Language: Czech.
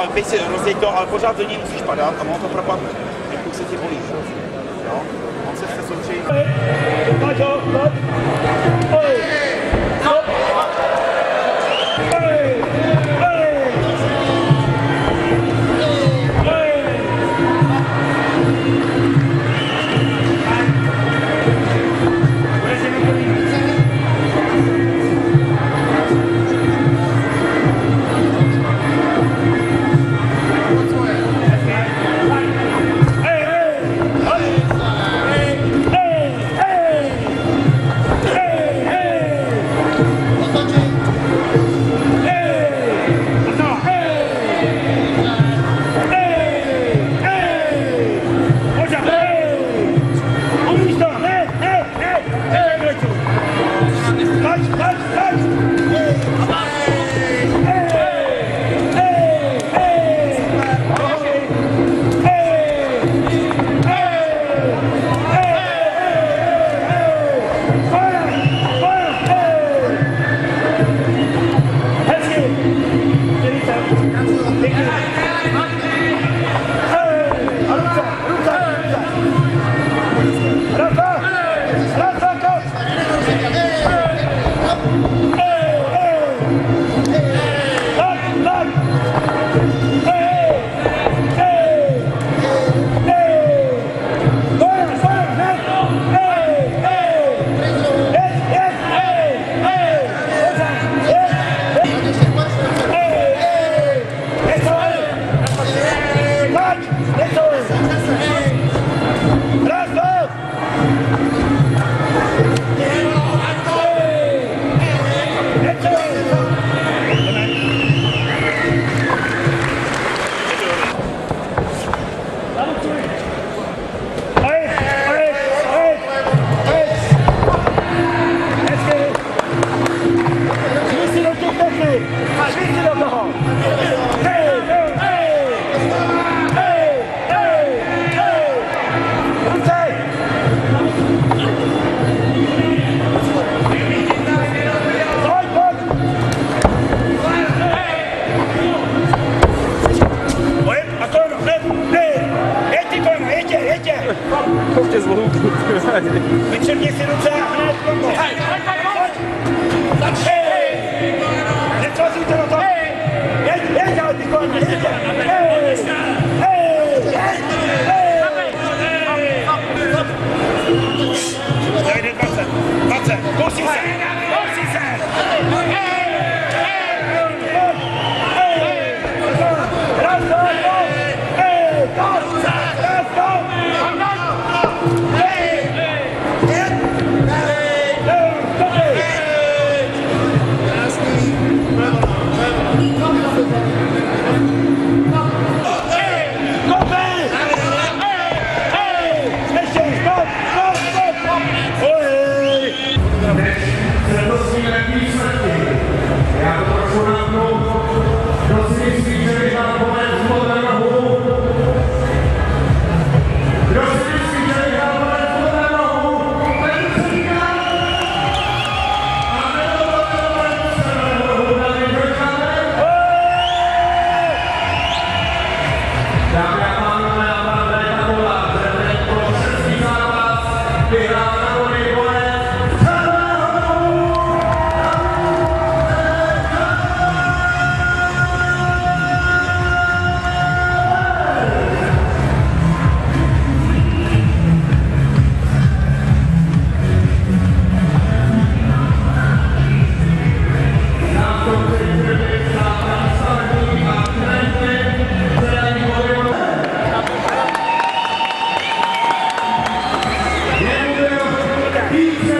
ale teď si rozjeď to, ale pořád do něj musíš padat a ono to propadne. Jak se ti bolí. Jo? No, on se chce soustředit. Thank you. He